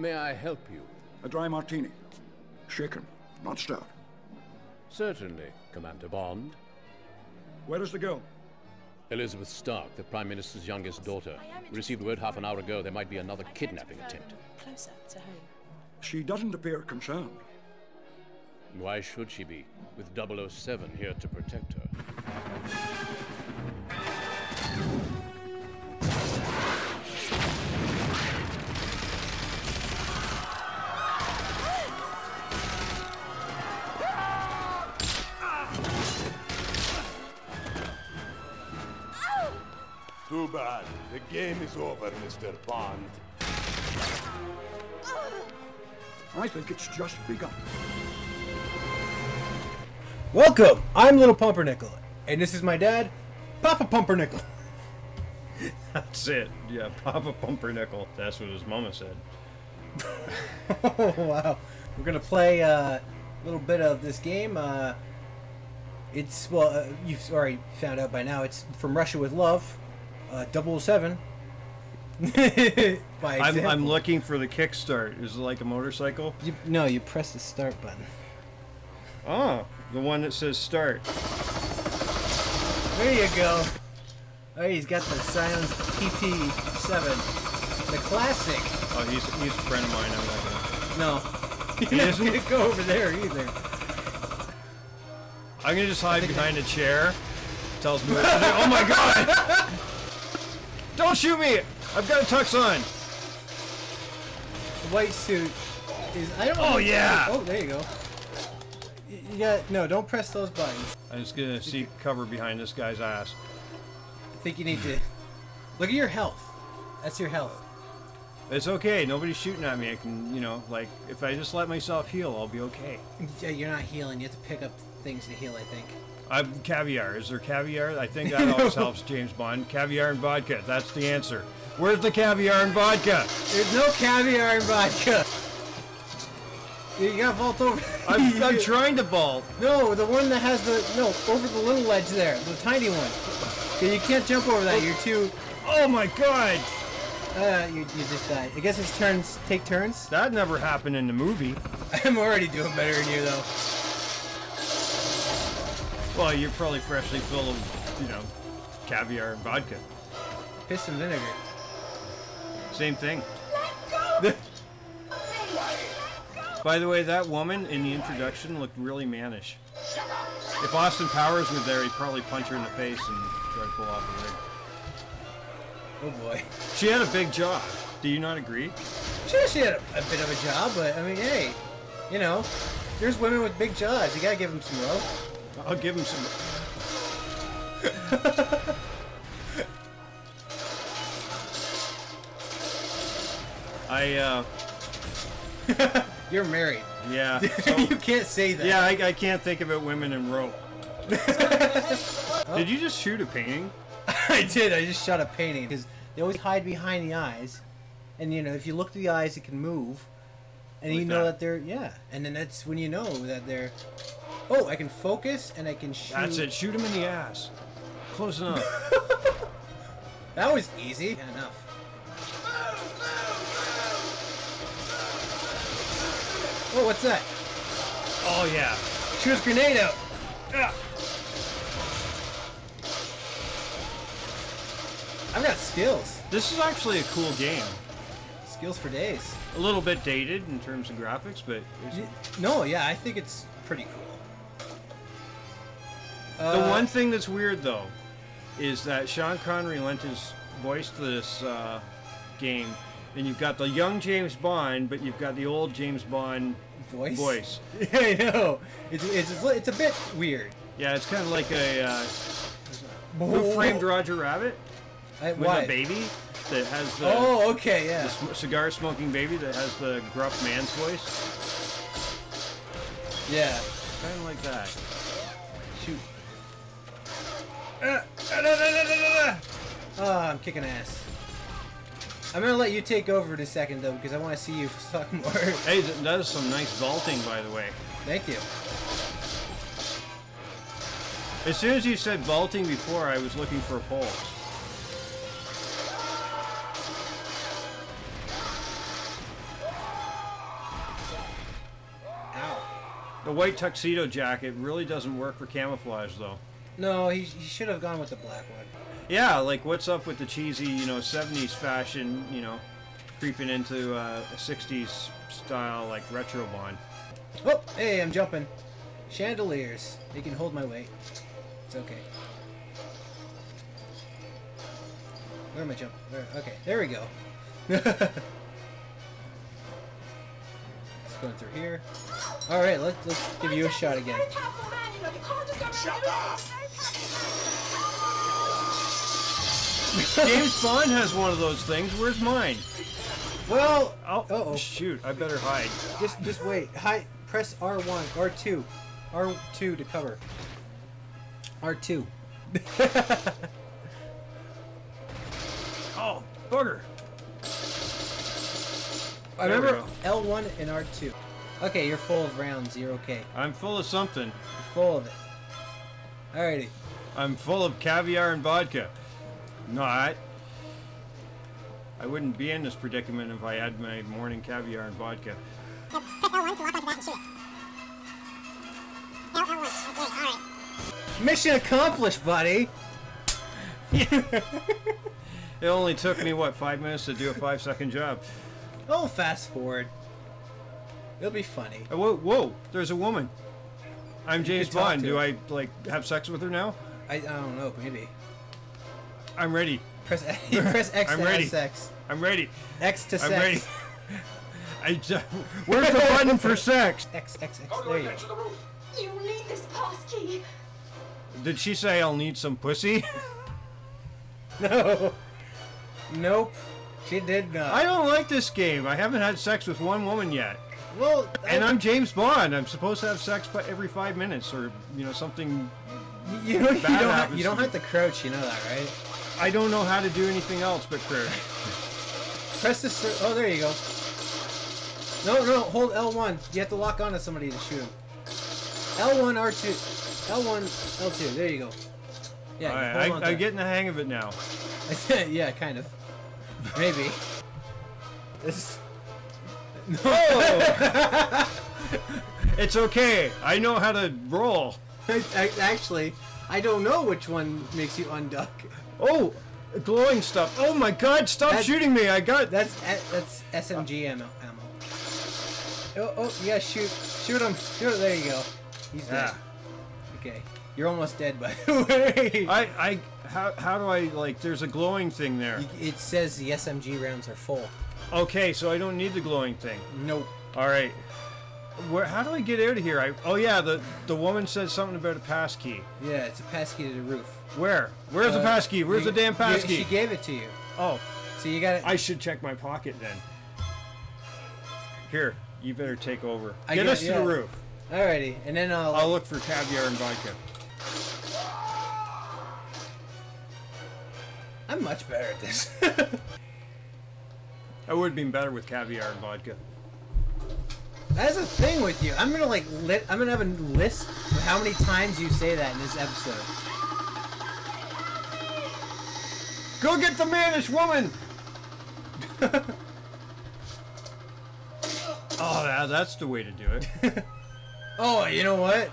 May I help you? A dry martini. Shaken, not stirred. Certainly, Commander Bond. Where is the girl? Elizabeth Stark, the Prime Minister's youngest daughter. Received word half an hour ago there might be another kidnapping attempt. Closer to home. She doesn't appear concerned. Why should she be, with 007 here to protect her? Too bad. The game is over, Mr. Bond. I think it's just begun. Welcome! I'm Little Pumpernickel, and this is my dad, Papa Pumpernickel. That's it. Yeah, Papa Pumpernickel. That's what his mama said. oh, wow. We're gonna play uh, a little bit of this game. Uh, it's, well, uh, you've already found out by now, it's from Russia with Love, uh, 007. by I'm, I'm looking for the kickstart. Is it like a motorcycle? You, no, you press the start button. Oh, the one that says start. There you go. Oh, he's got the Scions PP7. The classic. Oh, he's he's a friend of mine. I'm not gonna. No. He You're not isn't? gonna go over there either. I'm gonna just hide behind a chair. Tells me what to do. Oh my god! Don't shoot me! I've got a tux on. The white suit is. I don't. Oh, yeah. Oh, there you go. You got no. Don't press those buttons. I'm just gonna seek cover behind this guy's ass. I think you need to look at your health. That's your health. It's okay. Nobody's shooting at me. I can, you know, like if I just let myself heal, I'll be okay. Yeah, you're not healing. You have to pick up things to heal. I think. I'm caviar. Is there caviar? I think that always helps James Bond. Caviar and vodka. That's the answer. Where's the caviar and vodka? There's no caviar in vodka. You got vault over. I'm, I'm trying to vault. No, the one that has the no over the little ledge there, the tiny one. You can't jump over that. You're too. Oh my god! Uh, you, you just died. I guess it's turns. Take turns. That never happened in the movie. I'm already doing better than you though. Well, you're probably freshly full of, you know, caviar and vodka. Piss and vinegar. Same thing. By the way, that woman in the introduction looked really mannish. If Austin Powers were there, he'd probably punch her in the face and try to pull off the wig. Oh boy. She had a big jaw. Do you not agree? Sure, she had a, a bit of a job, but I mean, hey, you know, there's women with big jaws. You gotta give them some love. I'll give him some. I, uh, You're married. yeah. so- you can't say that. yeah, I, I can't think about women in rope. Did you just shoot a painting? I did. I just shot a painting because they always hide behind the eyes, and you know, if you look at the eyes, it can move, and Like you know that. that. they're yeah, and then that's when you know that they're. Oh, I can focus and I can shoot. That's it. Shoot him in the ass. Close enough. That was easy. Yeah, enough. Oh, what's that? oh yeah. Shoot his grenade out. I've got skills. This is actually a cool game. Skills for days. A little bit dated in terms of graphics, but it's- No, yeah, I think it's pretty cool. The Uh, one thing that's weird though is that Sean Connery lent his voice to this uh, game, and you've got the young James Bond, but you've got the old James Bond voice. voice. Yeah, I know. It's, it's it's a bit weird. Yeah, it's kind of like a uh, Who Framed Roger Rabbit I, with why? a baby that has the, Oh, okay, yeah. cigar smoking baby that has the gruff man's voice. Yeah. Kind of like that. Shoot. Oh, I'm kicking ass. I'm gonna let you take over in a second though, because I want to see you suck more. hey, that is some nice vaulting, by the way. Thank you. As soon as you said vaulting before, I was looking for a pole. Ow. The white tuxedo jacket really doesn't work for camouflage, though. No, he, he should have gone with the black one. Yeah, like what's up with the cheesy, you know, 70s fashion, you know, creeping into uh, a 60s style, like retro Bond. Oh, hey, I'm jumping. Chandeliers. They can hold my weight. It's okay. Where am I jumping? Where? Okay, there we go. Just going through here. All right, let's let's give you a shot again. Shut up! James Bond has one of those things. Where's mine? Well, Oh, Uh-oh. shoot! I better hide. just just wait. Hi, press R1, R2, R2 to cover. R2. Oh, booger! I There remember L1 and R2. Okay, you're full of rounds. You're okay. I'm full of something. You're full of it. Alrighty. I'm full of caviar and vodka. Not. I wouldn't be in this predicament if I had my morning caviar and vodka. Mission accomplished, buddy. It only took me what five minutes to do a five-second job. Oh, fast forward. It'll be funny. Uh, Whoa, whoa! There's a woman. I'm James Bond. Do. I like have sex with her now? I, I don't know, maybe. I'm ready. Press press X I'm to ready. sex. I'm ready. X to I'm sex. ready. I just, where's the button for sex? X X X. There you go. You need this pass key. Did she say I'll need some pussy? No. Nope. She did not. I don't like this game. I haven't had sex with one woman yet. well, And I, I'm James Bond. I'm supposed to have sex every five minutes, or you know something. You know you don't have, you don't to have to crouch. You know that, right? I don't know how to do anything else but crouch. Press the. Oh, there you go. No, no, hold L1. You have to lock onto somebody to shoot him. L1, R2. L1, L2. There you go. Yeah, right, I, I'm getting the hang of it now. yeah, kind of. Maybe. This. No! Oh! It's okay. I know how to roll. Actually, I don't know which one makes you unduck. Oh, glowing stuff. Oh my God! Stop That- shooting me! I got. That's that's SMG ammo. ammo. Oh, oh, yeah, shoot, shoot him, shoot him. There you go. He's dead. Ah. Okay, you're almost dead, by the way. I, I, how, how do I like? There's a glowing thing there. It says the SMG rounds are full. Okay, so I don't need the glowing thing. Nope. All right. Where? How do I get out of here? I. Oh yeah, the the woman said something about a pass key. Yeah, it's a pass key to the roof. Where? Where's the Uh, pass key? Where's you- the damn pass you- key? She gave it to you, Oh, so you got it. I should check my pocket then. Here, you better take over. I Get got- us to yeah. the roof. Alrighty, and then I'll. I'll look for caviar and vodka. I'm much better at this. I would have been better with caviar and vodka. That's a thing with you. I'm gonna like lit. I'm gonna have a list of how many times you say that in this episode. Go get the mannish woman! oh, yeah, that's the way to do it. Oh, you know what?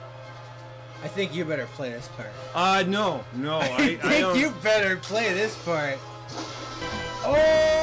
I think you better play this part. Uh, no, no, I, I I think don't. you better play this part. Oh!